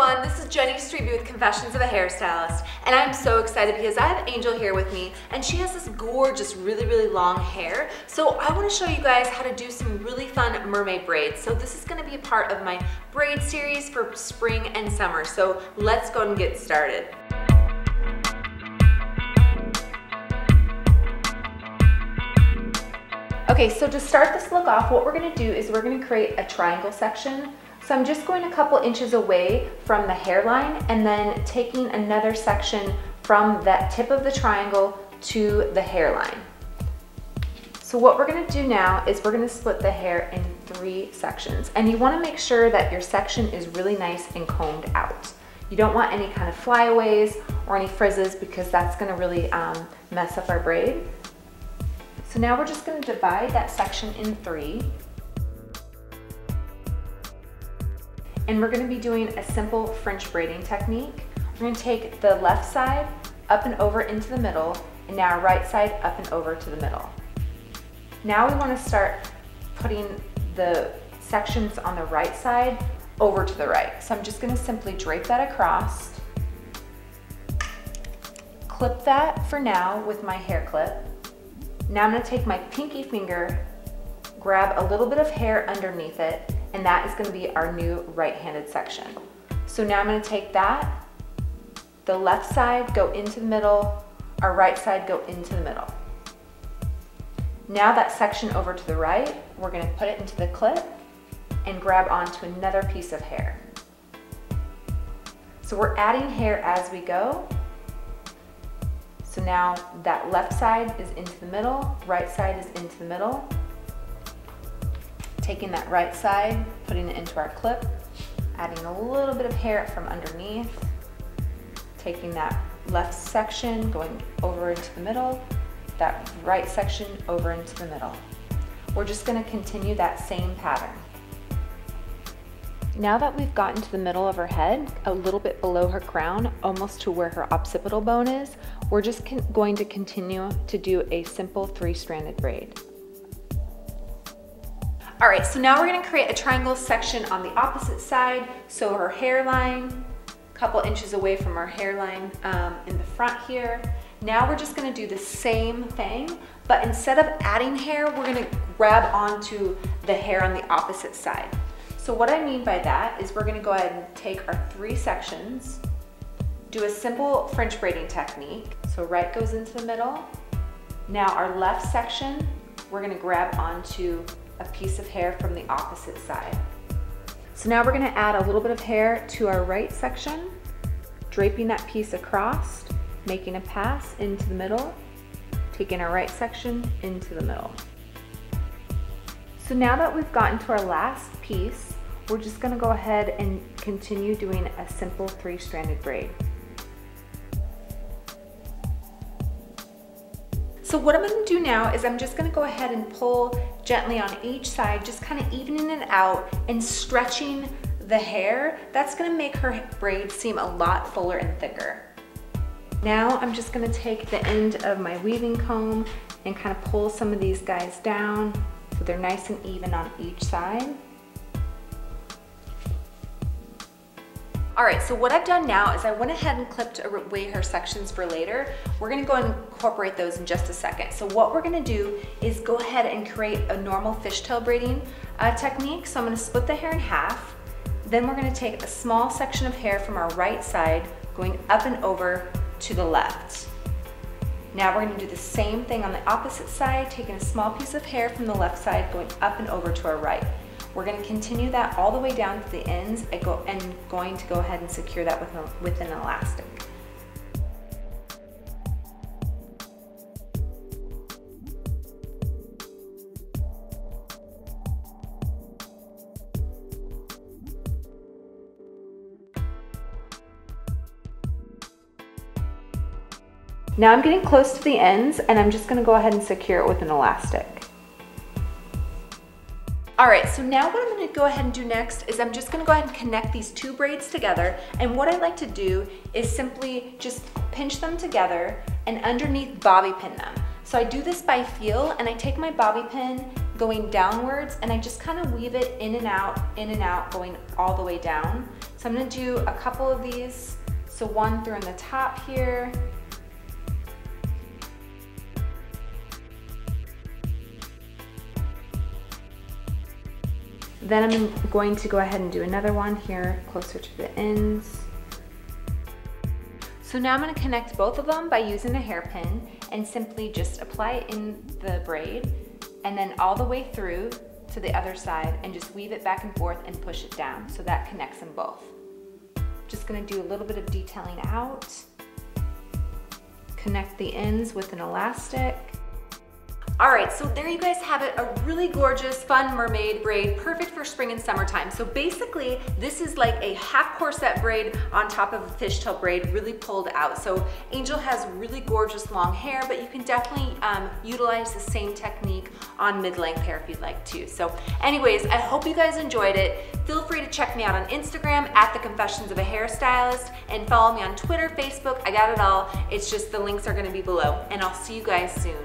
everyone, this is Jenny Strebe with Confessions of a Hairstylist, and I'm so excited because I have Angel here with me, and she has this gorgeous, really, really long hair. So I wanna show you guys how to do some really fun mermaid braids. So this is gonna be a part of my braid series for spring and summer. So let's go and get started. Okay, so to start this look off, what we're gonna do is we're gonna create a triangle section so I'm just going a couple inches away from the hairline and then taking another section from that tip of the triangle to the hairline. So what we're gonna do now is we're gonna split the hair in three sections. And you wanna make sure that your section is really nice and combed out. You don't want any kind of flyaways or any frizzes because that's gonna really um, mess up our braid. So now we're just gonna divide that section in three. And we're gonna be doing a simple French braiding technique. We're gonna take the left side up and over into the middle, and now our right side up and over to the middle. Now we wanna start putting the sections on the right side over to the right. So I'm just gonna simply drape that across, clip that for now with my hair clip. Now I'm gonna take my pinky finger, grab a little bit of hair underneath it, and that is gonna be our new right-handed section. So now I'm gonna take that, the left side go into the middle, our right side go into the middle. Now that section over to the right, we're gonna put it into the clip and grab onto another piece of hair. So we're adding hair as we go. So now that left side is into the middle, right side is into the middle, taking that right side, putting it into our clip, adding a little bit of hair from underneath, taking that left section, going over into the middle, that right section over into the middle. We're just gonna continue that same pattern. Now that we've gotten to the middle of her head, a little bit below her crown, almost to where her occipital bone is, we're just going to continue to do a simple three-stranded braid. All right, so now we're gonna create a triangle section on the opposite side. So her hairline, a couple inches away from our hairline um, in the front here. Now we're just gonna do the same thing, but instead of adding hair, we're gonna grab onto the hair on the opposite side. So what I mean by that is we're gonna go ahead and take our three sections, do a simple French braiding technique. So right goes into the middle. Now our left section, we're gonna grab onto a piece of hair from the opposite side. So now we're gonna add a little bit of hair to our right section, draping that piece across, making a pass into the middle, taking our right section into the middle. So now that we've gotten to our last piece, we're just gonna go ahead and continue doing a simple three-stranded braid. So what I'm gonna do now is I'm just gonna go ahead and pull gently on each side, just kind of evening it out and stretching the hair. That's gonna make her braids seem a lot fuller and thicker. Now I'm just gonna take the end of my weaving comb and kind of pull some of these guys down so they're nice and even on each side. All right, so what I've done now is I went ahead and clipped away her sections for later. We're gonna go and incorporate those in just a second. So what we're gonna do is go ahead and create a normal fishtail braiding uh, technique. So I'm gonna split the hair in half. Then we're gonna take a small section of hair from our right side going up and over to the left. Now we're gonna do the same thing on the opposite side, taking a small piece of hair from the left side going up and over to our right. We're gonna continue that all the way down to the ends and, go, and going to go ahead and secure that with, a, with an elastic. Now I'm getting close to the ends and I'm just gonna go ahead and secure it with an elastic. All right, so now what I'm gonna go ahead and do next is I'm just gonna go ahead and connect these two braids together. And what I like to do is simply just pinch them together and underneath bobby pin them. So I do this by feel and I take my bobby pin going downwards and I just kind of weave it in and out, in and out, going all the way down. So I'm gonna do a couple of these. So one through in the top here, Then I'm going to go ahead and do another one here closer to the ends. So now I'm gonna connect both of them by using a hairpin and simply just apply it in the braid and then all the way through to the other side and just weave it back and forth and push it down so that connects them both. Just gonna do a little bit of detailing out, connect the ends with an elastic, all right, so there you guys have it, a really gorgeous, fun mermaid braid, perfect for spring and summertime. So basically, this is like a half corset braid on top of a fishtail braid, really pulled out. So Angel has really gorgeous long hair, but you can definitely um, utilize the same technique on mid-length hair if you'd like to. So anyways, I hope you guys enjoyed it. Feel free to check me out on Instagram at The Confessions of a Hairstylist and follow me on Twitter, Facebook, I got it all. It's just the links are gonna be below and I'll see you guys soon.